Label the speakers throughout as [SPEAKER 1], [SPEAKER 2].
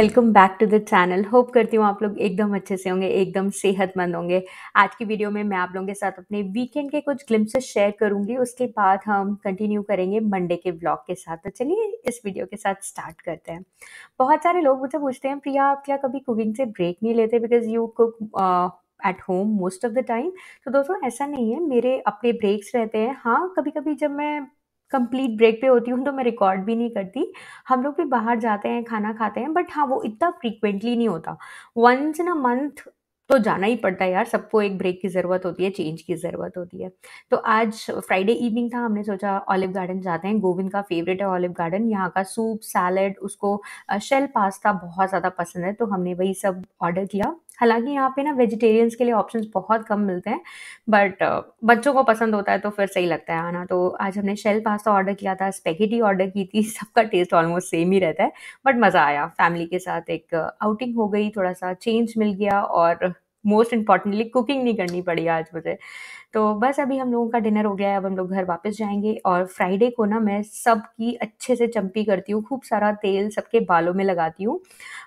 [SPEAKER 1] Welcome back to the channel hope करती हूँ आप लोग एकदम अच्छे से होंगे, एकदम सेहतमंद होंगे। आज की वीडियो में मैं आप लोगों के साथ अपने वीकेंड के कुछ ग्लिम्सेस शेयर करूँगी। उसके बाद हम कंटिन्यू करेंगे मंडे के ब्लॉग के साथ। तो चलिए इस वीडियो के साथ स्टार्ट करते हैं। बहुत सारे लोग मुझे पूछते हैं, प्रिया, आप क्या कभी कुकिंग से ब्रेक नहीं लेते? Because you cook at home most of the time तो दोस्तों, ऐसा नहीं है। मेरे अपने ब्रेक्स रहते हैं। हाँ कभी कभी जब मैं कंप्लीट ब्रेक पे होती हूँ तो मैं रिकॉर्ड भी नहीं करती। हम लोग भी बाहर जाते हैं, खाना खाते हैं बट हाँ वो इतना फ्रीक्वेंटली नहीं होता। वंस इन अ मंथ तो जाना ही पड़ता है यार, सबको एक ब्रेक की ज़रूरत होती है चेंज की ज़रूरत होती है। तो आज फ्राइडे इवनिंग था, हमने सोचा ऑलिव गार्डन जाते हैं। गोविंद का फेवरेट है ऑलिव गार्डन यहाँ का सूप सैलड उसको शेल पास्ता बहुत ज़्यादा पसंद है तो हमने वही सब ऑर्डर किया। हालाँकि यहाँ पे ना वेजिटेरियंस के लिए ऑप्शंस बहुत कम मिलते हैं बट बच्चों को पसंद होता है तो फिर सही लगता है आना तो आज हमने शेल पास्ता ऑर्डर किया था स्पेगेटी ऑर्डर की थी, सबका टेस्ट ऑलमोस्ट सेम ही रहता है बट मज़ा आया फैमिली के साथ एक आउटिंग हो गई, थोड़ा सा चेंज मिल गया और मोस्ट इम्पॉर्टेंटली कुकिंग नहीं करनी पड़ी आज मुझे। तो बस अभी हम लोगों का डिनर हो गया है, अब हम लोग घर वापस जाएँगे और फ्राइडे को ना मैं सबकी अच्छे से चंपी करती हूँ, खूब सारा तेल सबके बालों में लगाती हूँ।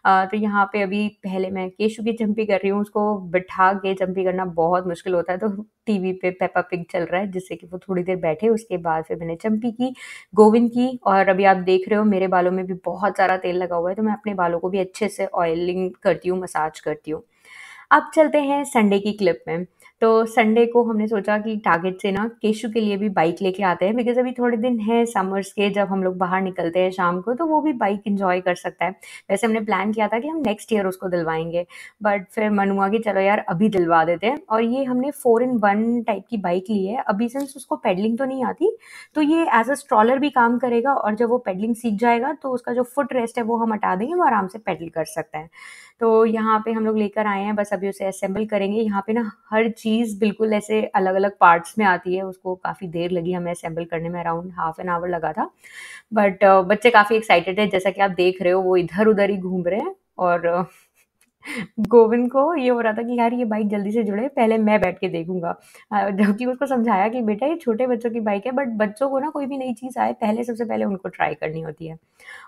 [SPEAKER 1] तो यहाँ पे अभी पहले मैं केशु की चंपी कर रही हूँ, उसको बिठा के चंपी करना बहुत मुश्किल होता है तो टीवी पे पेपा पिग चल रहा है, जिससे कि वो थोड़ी देर बैठे, उसके बाद फिर मैंने चंपी की, गोविंद की और अभी आप देख रहे हो मेरे बालों में भी बहुत सारा तेल लगा हुआ है तो मैं अपने बालों को भी अच्छे से ऑयलिंग करती हूँ मसाज करती हूँ। अब चलते हैं संडे की क्लिप में। तो संडे को हमने सोचा कि टारगेट से ना केशु के लिए भी बाइक लेके आते हैं बिकॉज़ अभी थोड़े दिन हैं समर्स के, जब हम लोग बाहर निकलते हैं शाम को तो वो भी बाइक इंजॉय कर सकता है। वैसे हमने प्लान किया था कि हम नेक्स्ट ईयर उसको दिलवाएँगे बट फिर मन हुआ कि चलो यार अभी दिलवा देते हैं, और ये हमने फोर इन वन टाइप की बाइक ली है। अभी सिंस उसको पेडलिंग तो नहीं आती तो ये एज अ स्ट्रॉलर भी काम करेगा, और जब वो पेडलिंग सीख जाएगा तो उसका जो फुट रेस्ट है वो हम हटा देंगे, वो आराम से पेडल कर सकता है। तो यहाँ पे हम लोग लेकर आए हैं, बस अभी उसे असेंबल करेंगे। यहाँ पे ना हर चीज़ बिल्कुल ऐसे अलग अलग पार्ट्स में आती है, उसको काफ़ी देर लगी हमें असेंबल करने में अराउंड हाफ़ एन आवर लगा था। बट बच्चे काफ़ी एक्साइटेड है, जैसा कि आप देख रहे हो, वो इधर उधर ही घूम रहे हैं और गोविंद को ये हो रहा था कि यार ये बाइक जल्दी से जुड़े, पहले मैं बैठ के देखूँगा। जबकि उसको समझाया कि बेटा ये छोटे बच्चों की बाइक है बट बच्चों को ना कोई भी नई चीज़ आए, पहले सबसे पहले उनको ट्राई करनी होती है।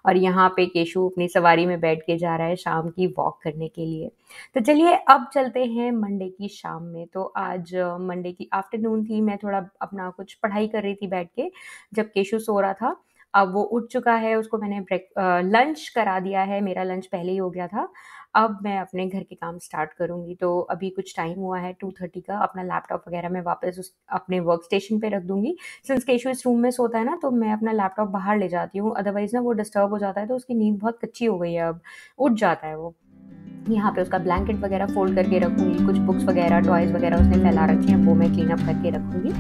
[SPEAKER 1] और यहाँ पे केशु अपनी सवारी में बैठ के जा रहा है शाम की वॉक करने के लिए। तो चलिए अब चलते हैं मंडे की शाम में। तो आज मंडे की आफ्टरनून थी, मैं थोड़ा अपना कुछ पढ़ाई कर रही थी बैठ के, जब केशु सो रहा था। अब वो उठ चुका है, उसको मैंने ब्रेक लंच करा दिया है। मेरा लंच पहले ही हो गया था। अब मैं अपने घर के काम स्टार्ट करूँगी। तो अभी कुछ टाइम हुआ है टू थर्टी का, अपना लैपटॉप वगैरह मैं वापस उस, अपने वर्क स्टेशन पे रख दूँगी। सिंस केशु इस रूम में सोता है ना तो मैं अपना लैपटॉप बाहर ले जाती हूँ। अदरवाइज़ ना वो डिस्टर्ब हो जाता है तो उसकी नींद बहुत कच्ची हो गई है अब। उठ जाता है वो। यहाँ पे उसका ब्लैंकेट वगैरह फोल्ड करके रखूँगी। कुछ बुक्स वगैरह टॉयज़ वगैरह उसने फैला रखी हैं, वो मैं क्लीन अप करके रखूँगी।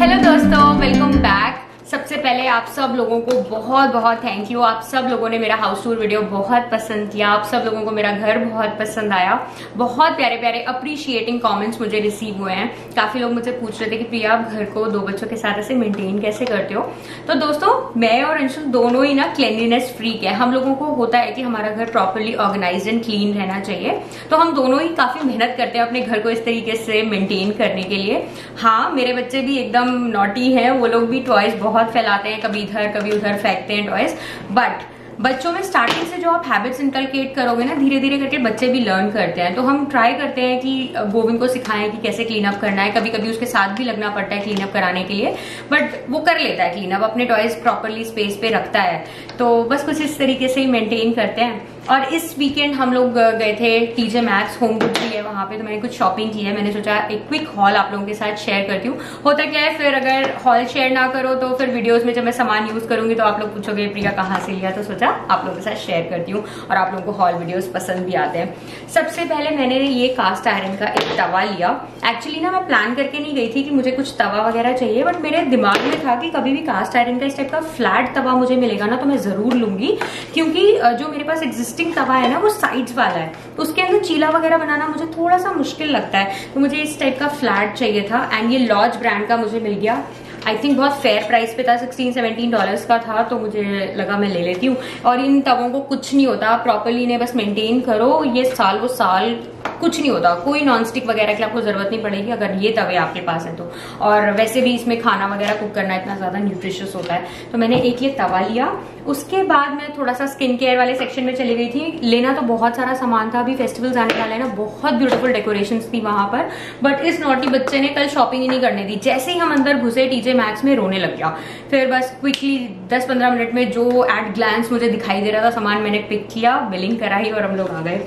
[SPEAKER 1] हेलो दोस्तों वेलकम बैक सबसे पहले आप सब लोगों को बहुत बहुत थैंक यू आप सब लोगों ने मेरा हाउस टूर वीडियो बहुत पसंद किया. आप सब लोगों को मेरा घर बहुत पसंद आया. बहुत प्यारे प्यारे अप्रिशिएटिंग कमेंट्स मुझे रिसीव हुए हैं. काफ़ी लोग मुझे पूछ रहे थे कि प्रिया, आप घर को दो बच्चों के साथ ऐसे मेंटेन कैसे करते हो? तो दोस्तों, मैं और अंशुल दोनों ही ना क्लिनलीनेस फ्रीक है. हम लोगों को होता है कि हमारा घर प्रॉपरली ऑर्गेनाइज एंड क्लीन रहना चाहिए. तो हम दोनों ही काफ़ी मेहनत करते हैं अपने घर को इस तरीके से मेंटेन करने के लिए. हाँ मेरे बच्चे भी एकदम नोटी है. वो लोग भी टॉयज बहुत बहुत फैलाते हैं, कभी इधर, कभी उधर फेंकते हैं टॉयज बट बच्चों में स्टार्टिंग से जो आप हैबिट्स इंकलकेट करोगे ना धीरे धीरे करके बच्चे भी लर्न करते हैं। तो हम ट्राई करते हैं कि गोविंद को सिखाएँ कि कैसे क्लीन अप करना है। कभी कभी उसके साथ भी लगना पड़ता है क्लीन अप कराने के लिए। बट वो कर लेता है क्लीन अप अपने टॉयज प्रॉपरली स्पेस पे रखता है। तो बस कुछ इस तरीके से ही मेंटेन करते हैं। और इस वीकेंड हम लोग गए थे टीजे मैक्स होम गुड भी है वहाँ पे तो मैंने कुछ शॉपिंग की है। मैंने सोचा एक क्विक हॉल आप लोगों के साथ शेयर करती हूँ। होता क्या है, फिर अगर हॉल शेयर ना करो तो फिर वीडियोस में जब मैं सामान यूज़ करूँगी तो आप लोग पूछोगे, प्रिया, कहाँ से लिया? तो सोचा आप लोगों के साथ शेयर करती हूँ और आप लोगों को हॉल वीडियोज़ पसंद भी आते हैं। सबसे पहले मैंने ये कास्ट आयरन का एक तवा लिया। एक्चुअली ना, मैं प्लान करके नहीं गई थी कि मुझे कुछ तवा वगैरह चाहिए बट मेरे दिमाग में था कि कभी भी कास्ट आयरन का इस टाइप का फ्लैट तवा मुझे मिलेगा ना तो मैं ज़रूर लूँगी। क्योंकि जो मेरे पास एग्जिस्टिंग तवा है ना, वो साइड्स वाला है। तो उसके अंदर चीला वगैरह बनाना मुझे थोड़ा सा मुश्किल लगता है। तो मुझे इस टाइप का फ्लैट चाहिए था एंड ये लॉज ब्रांड का मुझे मिल गया। आई थिंक बहुत फेयर प्राइस पे था सिक्सटीन सेवनटीन डॉलर्स का था तो मुझे लगा मैं ले लेती हूँ। और इन तवों को कुछ नहीं होता प्रॉपरली इन्हें बस मेंटेन करो। ये साल वो साल कुछ नहीं होता। कोई नॉन स्टिक वगैरह की आपको ज़रूरत नहीं पड़ेगी, अगर ये तवे आपके पास है तो। और वैसे भी इसमें खाना वगैरह कुक करना इतना ज़्यादा न्यूट्रिशियस होता है। तो मैंने एक ये तवा लिया। उसके बाद मैं थोड़ा सा स्किन केयर वाले सेक्शन में चली गई थी। लेना तो बहुत सारा सामान था। अभी फेस्टिवल्स आने वाले ना, बहुत ब्यूटीफुल डेकोरेशन थी वहाँ पर। बट इस नोटी बच्चे ने कल शॉपिंग ही नहीं करने दी। जैसे ही हम अंदर घुसे टीजे मैक्स में रोने लग गया। फिर बस क्विकली 10-15 मिनट में जो एट ग्लैंस मुझे दिखाई दे रहा था, सामान मैंने पिक किया। बिलिंग कराई और हम लोग आ गए।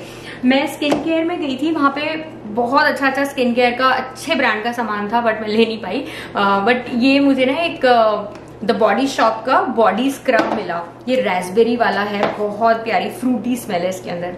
[SPEAKER 1] मैं स्किन केयर में गई थी, वहाँ पे बहुत अच्छा अच्छा स्किन केयर का, अच्छे ब्रांड का सामान था बट मैं ले नहीं पाई। बट ये मुझे ना एक द बॉडी शॉप का बॉडी स्क्रब मिला। ये रेसबेरी वाला है, बहुत प्यारी फ्रूटी स्मेल है इसके अंदर।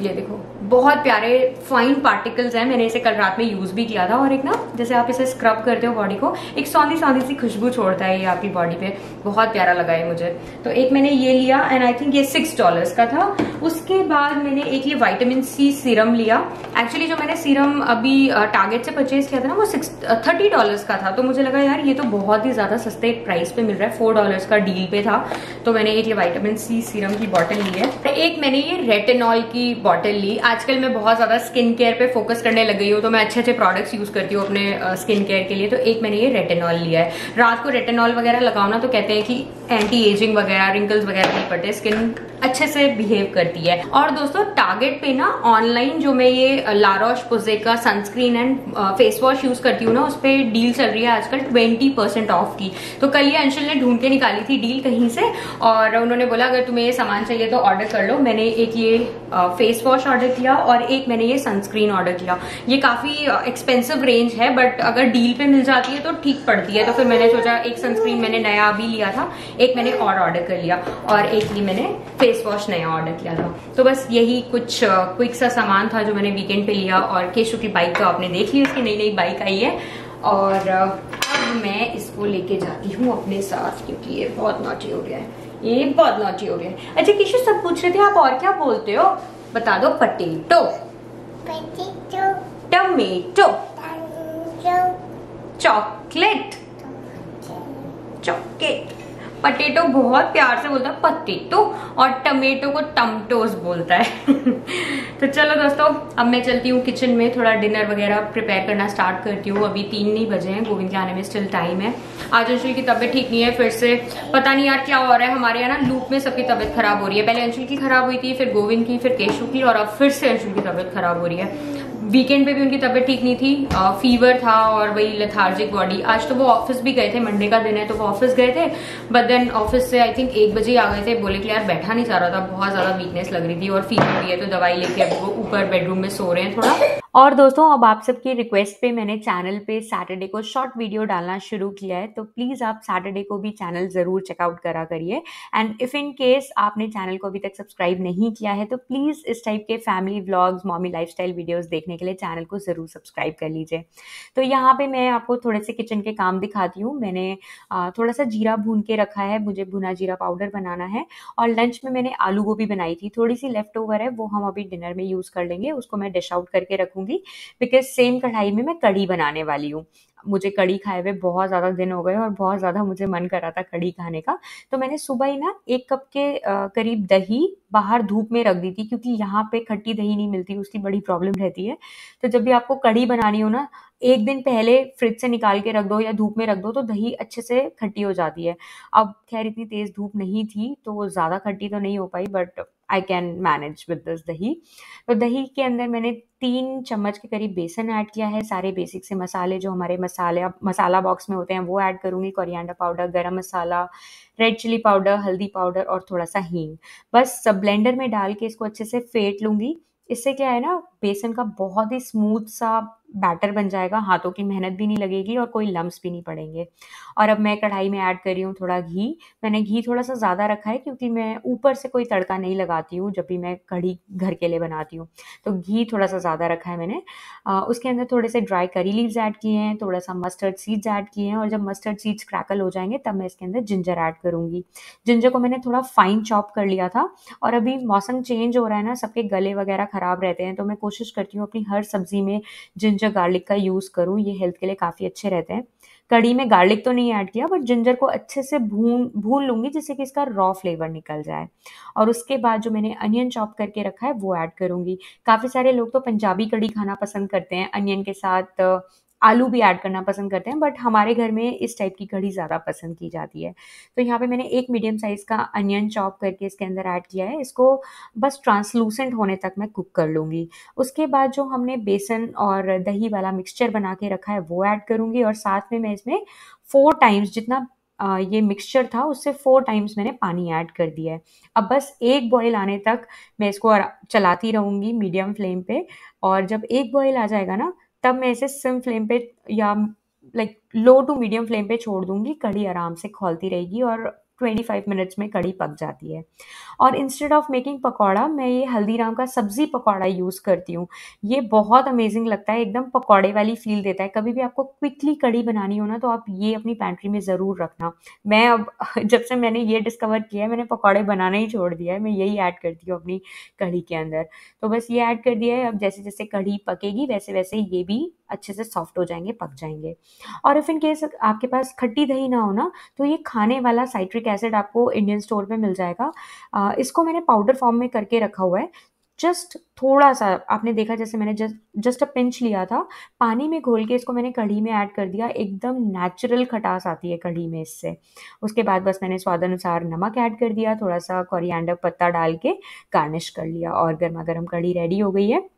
[SPEAKER 1] ये देखो, बहुत प्यारे फाइन पार्टिकल्स हैं। मैंने इसे कल रात में यूज़ भी किया था और एक ना, जैसे आप इसे स्क्रब करते हो बॉडी को, एक सौंधी सौंधी सी खुशबू छोड़ता है ये आपकी बॉडी पे। बहुत प्यारा लगा है मुझे। तो एक मैंने ये लिया एंड आई थिंक ये सिक्स डॉलर्स का था। उसके बाद मैंने एक ये वाइटामिन सी सीरम लिया। एक्चुअली जो मैंने सीरम अभी टारगेट से परचेज किया था ना, वो सिक्स थर्टी डॉलर्स का था। तो मुझे लगा, यार, ये तो बहुत ही ज़्यादा सस्ते प्राइस पे मिल रहा है। फोर डॉलर्स का डील पे था। तो मैंने एक ये वाइटामिन सी सीरम की बॉटल ली है। एक मैंने ये रेटेनॉल की बॉटल ली। आजकल मैं बहुत ज़्यादा स्किन केयर पे फोकस करने लग गई हूँ तो मैं अच्छे अच्छे प्रोडक्ट्स यूज़ करती हूँ अपने स्किन केयर के लिए। तो एक मैंने ये रेटेनॉल लिया है। रात को रेटेनॉल वगैरह लगाओ ना तो कहते हैं कि एंटी एजिंग वगैरह रिंकल्स वगैरह नहीं पड़ते। स्किन अच्छे से बिहेव करती है। और दोस्तों टारगेट पे ना ऑनलाइन जो मैं ये लारोश पोजे का sunscreen and face wash use करती हूँ ना, उस पर डील चल रही है आजकल ट्वेंटी परसेंट ऑफ़ की। तो कल ये अंशुल ने ढूंढ के निकाली थी डील कहीं से और उन्होंने बोला, अगर तुम्हें ये सामान चाहिए तो ऑर्डर कर लो। मैंने एक ये फेस वॉश ऑर्डर किया और एक मैंने ये सनस्क्रीन ऑर्डर किया। ये काफ़ी एक्सपेंसिव रेंज है बट अगर डील पे मिल जाती है तो ठीक पड़ती है। तो फिर मैंने सोचा, एक सनस्क्रीन मैंने नया भी लिया था, एक मैंने और ऑर्डर कर लिया और एक ही मैंने फेस वॉश नया ऑर्डर किया था। तो बस यही कुछ क्विक सा सामान था जो मैंने वीकेंड पे लिया और केशु की बाइक तो आपने देख ली उसकी नई नई बाइक आई है। और अब मैं इसको लेके जाती हूँ अपने साथ क्योंकि ये बहुत नोटी हो गया है। ये बहुत नोटी हो गया है। अच्छा केशु सब पूछ रहे थे आप और क्या बोलते हो? बता दो potato tomato chocolate chocolate potato बहुत प्यार से बोलता है, पटेटो और टमेटो को टमटोस बोलता है। तो चलो दोस्तों, अब मैं चलती हूँ किचन में, थोड़ा डिनर वगैरह प्रिपेयर करना स्टार्ट करती हूँ। अभी तीन नहीं बजे हैं, गोविंद के आने में स्टिल टाइम है। आज अंशुल की तबीयत ठीक नहीं है, फिर से पता नहीं यार क्या हो रहा है। हमारे यहाँ ना लूप में सबकी तबीयत खराब हो रही है। पहले अंशुल की खराब हुई थी, फिर गोविंद की, फिर केशु की, और अब फिर से अंशुल की तबीयत खराब हो रही है। वीकेंड पे भी उनकी तबीयत ठीक नहीं थी। आ, फीवर था और वही लथार्जिक बॉडी आज तो वो ऑफ़िस भी गए थे मंडे का दिन है तो वो ऑफ़िस गए थे बट देन ऑफ़िस से आई थिंक एक बजे आ गए थे। बोले कि यार बैठा नहीं जा रहा था बहुत ज़्यादा वीकनेस लग रही थी और फीवर भी है तो दवाई लेके अब वो ऊपर बेडरूम में सो रहे हैं थोड़ा। और दोस्तों, अब आप सबकी रिक्वेस्ट पे मैंने चैनल पे सैटरडे को शॉर्ट वीडियो डालना शुरू किया है तो प्लीज़ आप सैटरडे को भी चैनल ज़रूर चेकआउट करा करिए। एंड इफ़ इन केस आपने चैनल को अभी तक सब्सक्राइब नहीं किया है तो प्लीज़ इस टाइप के family vlogs mommy lifestyle videos देखने के लिए चैनल को ज़रूर सब्सक्राइब कर लीजिए। तो यहाँ पे मैं आपको थोड़े से किचन के काम दिखाती हूँ। मैंने थोड़ा सा जीरा भून के रखा है, मुझे भुना जीरा पाउडर बनाना है और लंच में मैंने आलू गोभी बनाई थी। थोड़ी सी लेफ़्ट ओवर है, वो हम अभी डिनर में यूज़ कर लेंगे, उसको मैं डिश आउट करके रखूँगी। बिकॉज़ सेम कढ़ाई में मैं कड़ी बनाने वाली हूँ। मुझे कड़ी खाए हुए बहुत ज़्यादा दिन हो गए और बहुत ज़्यादा मुझे मन कर रहा था कड़ी खाने का तो मैंने सुबह ही ना एक कप के करीब दही बाहर धूप में रख दी थी, क्योंकि यहाँ पे खट्टी दही नहीं मिलती, उसकी बड़ी प्रॉब्लम रहती है। तो जब भी आपको कड़ी बनानी हो ना, एक दिन पहले फ्रिज से निकाल के रख दो या धूप में रख दो तो दही अच्छे से खट्टी हो जाती है। अब खैर इतनी तेज धूप नहीं थी तो ज़्यादा खट्टी तो नहीं हो पाई but I can manage with this दही। तो दही के अंदर मैंने तीन चम्मच के करीब बेसन ऐड किया है। सारे बेसिक से मसाले जो हमारे मसाले, मसाला बॉक्स में होते हैं, वो ऐड करूँगी। Coriander powder garam masala red chilli powder हल्दी पाउडर और थोड़ा सा हींग। बस ब्लेंडर में डाल के इसको अच्छे से फेंट लूँगी। इससे क्या है ना बेसन का बहुत ही स्मूथ सा बैटर बन जाएगा। हाथों की मेहनत भी नहीं लगेगी और कोई लम्स भी नहीं पड़ेंगे। और अब मैं कढ़ाई में ऐड कर रही हूँ थोड़ा घी। मैंने घी थोड़ा सा ज़्यादा रखा है क्योंकि मैं ऊपर से कोई तड़का नहीं लगाती हूँ जब भी मैं कढ़ी घर के लिए बनाती हूँ। तो घी थोड़ा सा ज़्यादा रखा है मैंने। आ, उसके अंदर थोड़े से ड्राई करी लीव्स ऐड किए हैं थोड़ा सा मस्टर्ड सीड्स ऐड किए हैं और जब मस्टर्ड सीड्स क्रैकल हो जाएँगे तब मैं इसके अंदर जिंजर ऐड करूँगी। जिंजर को मैंने थोड़ा फाइन चॉप कर लिया था और अभी मौसम चेंज हो रहा है ना सबके गले वगैरह ख़राब रहते हैं तो मैं कोशिश करती हूँ अपनी हर सब्ज़ी में जिंजर गार्लिक का यूज़ करूँ, ये हेल्थ के लिए काफ़ी अच्छे रहते हैं। कड़ी में गार्लिक तो नहीं ऐड किया, बट जिंजर को अच्छे से भून भून लूँगी जिससे कि इसका रॉ फ्लेवर निकल जाए। और उसके बाद जो मैंने अनियन चॉप करके रखा है, वो ऐड करूँगी। काफ़ी सारे लोग तो पंजाबी कड़ी खाना पसंद करते हैं अनियन के साथ आलू भी ऐड करना पसंद करते हैं बट हमारे घर में इस टाइप की कढ़ी ज़्यादा पसंद की जाती है। तो यहाँ पे मैंने एक मीडियम साइज़ का अनियन चॉप करके इसके अंदर ऐड किया है। इसको बस ट्रांसलूसेंट होने तक मैं कुक कर लूँगी। उसके बाद जो हमने बेसन और दही वाला मिक्सचर बना के रखा है, वो ऐड करूँगी और साथ में मैं इसमें फोर टाइम्स जितना ये मिक्सचर था, उससे फोर टाइम्स मैंने पानी ऐड कर दिया है। अब बस एक बॉयल आने तक मैं इसको चलाती रहूँगी मीडियम फ्लेम पे और जब एक बॉयल आ जाएगा ना तब मैं इसे सिम फ्लेम पे या like low to medium flame पे छोड़ दूँगी, कड़ी आराम से खोलती रहेगी और 25 मिनट्स में कढ़ी पक जाती है। और इंस्टेड ऑफ़ मेकिंग पकौड़ा, मैं ये हल्दीराम का सब्ज़ी पकौड़ा यूज़ करती हूँ। ये बहुत अमेजिंग लगता है, एकदम पकौड़े वाली फील देता है। कभी भी आपको क्विकली कढ़ी बनानी हो ना तो आप ये अपनी पैंट्री में ज़रूर रखना। मैं अब जब से मैंने ये डिस्कवर किया है, मैंने पकौड़े बनाना ही छोड़ दिया है, मैं यही ऐड करती हूँ अपनी कढ़ी के अंदर। तो बस ये ऐड कर दिया है, अब जैसे जैसे कढ़ी पकेगी वैसे वैसे ये भी अच्छे से सॉफ्ट हो जाएँगे पक जाएँगे। और इफ़ इन केस आपके पास खट्टी दही ना हो ना तो ये खाने वाला साइट्रिक एसिड आपको इंडियन स्टोर पे मिल जाएगा। आ, इसको मैंने पाउडर फॉर्म में करके रखा हुआ है। जस्ट थोड़ा सा आपने देखा जैसे मैंने जस्ट जस्ट अ पिंच लिया था पानी में घोल के इसको मैंने कढ़ी में ऐड कर दिया एकदम नेचुरल खटास आती है कढ़ी में इससे। उसके बाद बस मैंने स्वाद अनुसार नमक ऐड कर दिया थोड़ा सा कोरिएंडर पत्ता डाल के गार्निश कर लिया और गर्मा गर्म कढ़ी रेडी हो गई है।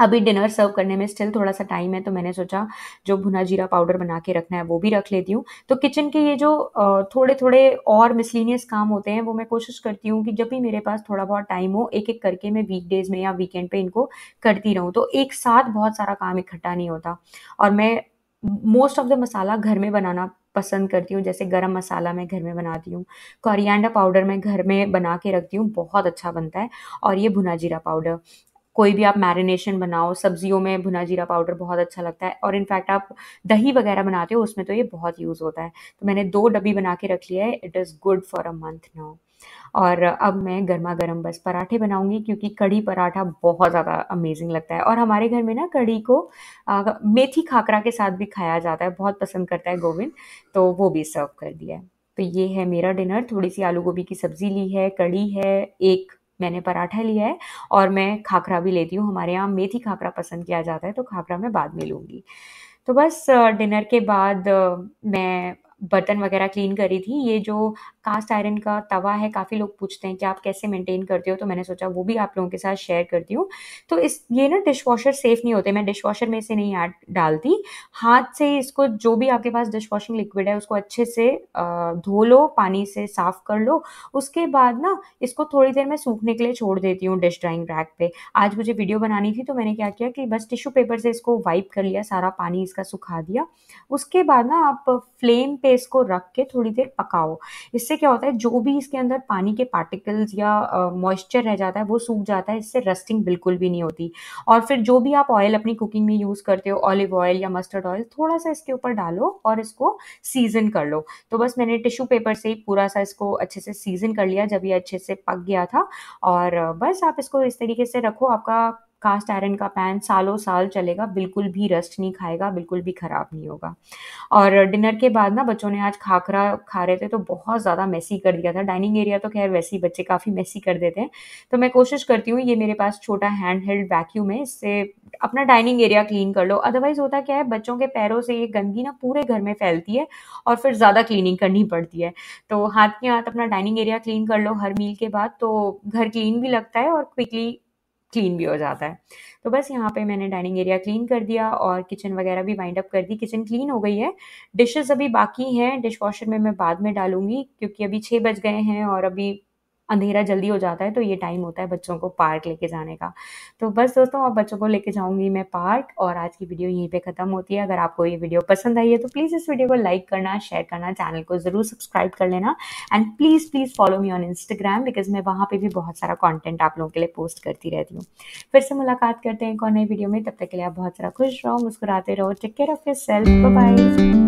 [SPEAKER 1] अभी डिनर सर्व करने में स्टिल थोड़ा सा टाइम है तो मैंने सोचा जो भुना जीरा पाउडर बना के रखना है वो भी रख लेती हूँ। तो किचन के ये जो थोड़े थोड़े और मिसलिनियस काम होते हैं, वो मैं कोशिश करती हूँ कि जब भी मेरे पास थोड़ा बहुत टाइम हो एक एक करके मैं वीकडेज में या वीकेंड पे इनको करती रहूँ। तो एक साथ बहुत सारा काम इकट्ठा नहीं होता। और मैं मोस्ट ऑफ़ द मसाला घर में बनाना पसंद करती हूँ, जैसे गरम मसाला मैं घर में बनाती हूँ कोरिएंडर पाउडर मैं घर में बना के रखती हूँ, बहुत अच्छा बनता है। और ये भुना जीरा पाउडर कोई भी आप मैरिनेशन बनाओ सब्जियों में भुना जीरा पाउडर बहुत अच्छा लगता है और इनफैक्ट आप दही वगैरह बनाते हो उसमें तो ये बहुत यूज़ होता है। तो मैंने दो डब्बी बना के रख लिया है it is good for a month now और अब मैं गर्मा गर्म बस पराठे बनाऊँगी क्योंकि कढ़ी पराठा बहुत ज़्यादा अमेजिंग लगता है। और हमारे घर में ना कढ़ी को आ, मेथी खाकरा के साथ भी खाया जाता है बहुत पसंद करता है गोविंद तो वो भी सर्व कर दिया है। तो ये है मेरा डिनर थोड़ी सी आलू गोभी की सब्ज़ी ली है कढ़ी है एक मैंने पराठा लिया है और मैं खाखरा भी लेती हूँ। हमारे यहाँ मेथी खाखरा पसंद किया जाता है तो खाखरा मैं बाद में लूँगी। तो बस डिनर के बाद मैं बर्तन वगैरह क्लीन करी थी। ये जो कास्ट आयरन का तवा है, काफ़ी लोग पूछते हैं कि आप कैसे मेंटेन करते हो तो मैंने सोचा वो भी आप लोगों के साथ शेयर करती हूँ। तो इस, ये ना डिश वॉशर सेफ़ नहीं होते, मैं डिश वॉशर में इसे नहीं ऐड डालती। हाथ से इसको जो भी आपके पास डिश वॉशिंग लिक्विड है, उसको अच्छे से धो लो, पानी से साफ़ कर लो। उसके बाद ना इसको थोड़ी देर में सूखने के लिए छोड़ देती हूँ डिश ड्राइंग रैक पे। आज मुझे वीडियो बनानी थी तो मैंने क्या किया कि बस टिश्यू पेपर से इसको वाइप कर लिया, सारा पानी इसका सुखा दिया। उसके बाद ना आप फ्लेम पे इसको रख के थोड़ी देर पकाओ। इससे क्या होता है, जो भी इसके अंदर पानी के पार्टिकल्स या मॉइस्चर रह जाता है, वो सूख जाता है, इससे रस्टिंग बिल्कुल भी नहीं होती। और फिर जो भी आप ऑयल अपनी कुकिंग में यूज़ करते हो ऑलिव ऑयल या मस्टर्ड ऑयल थोड़ा सा इसके ऊपर डालो और इसको सीज़न कर लो। तो बस मैंने टिश्यू पेपर से ही पूरा सा इसको अच्छे से सीज़न कर लिया, जब ये अच्छे से पक गया था। और बस आप इसको इस तरीके से रखो, आपका कास्ट आयरन का पैन सालों साल चलेगा, बिल्कुल भी रस्ट नहीं खाएगा, बिल्कुल भी ख़राब नहीं होगा। और डिनर के बाद ना बच्चों ने आज खाखरा खा रहे थे तो बहुत ज़्यादा मैसी कर दिया था। डाइनिंग एरिया तो खैर वैसे ही बच्चे काफ़ी मैसी कर देते हैं। तो मैं कोशिश करती हूँ, ये मेरे पास छोटा हैंड हेल्ड वैक्यूम है, इससे अपना डाइनिंग एरिया क्लीन कर लो। अदरवाइज़ होता क्या है, बच्चों के पैरों से ये गंदगी ना पूरे घर में फैलती है और फिर ज़्यादा क्लीनिंग करनी पड़ती है। तो हाथ के हाथ अपना डाइनिंग एरिया क्लीन कर लो हर मील के बाद तो घर क्लीन भी लगता है और क्विकली क्लीन भी हो जाता है। तो बस यहाँ पे मैंने डाइनिंग एरिया क्लीन कर दिया और किचन वगैरह भी वाइंड अप कर दी। किचन क्लीन हो गई है। डिशेस अभी बाकी हैं। डिश वॉशर में मैं बाद में डालूँगी क्योंकि अभी छः बज गए हैं और अभी अंधेरा जल्दी हो जाता है तो ये टाइम होता है बच्चों को पार्क लेके जाने का। तो बस दोस्तों, अब बच्चों को लेके जाऊँगी मैं पार्क और आज की वीडियो यहीं पे ख़त्म होती है। अगर आपको ये वीडियो पसंद आई है तो प्लीज़ इस वीडियो को लाइक करना शेयर करना चैनल को ज़रूर सब्सक्राइब कर लेना। And please please follow me on Instagram because मैं वहाँ पर भी बहुत सारा कॉन्टेंट आप लोगों के लिए पोस्ट करती रहती हूँ। फिर से मुलाकात करते हैं एक और नई वीडियो में। तब तक के लिए आप बहुत सारा खुश रहो, मुस्कुराते रहो take care of yourself bye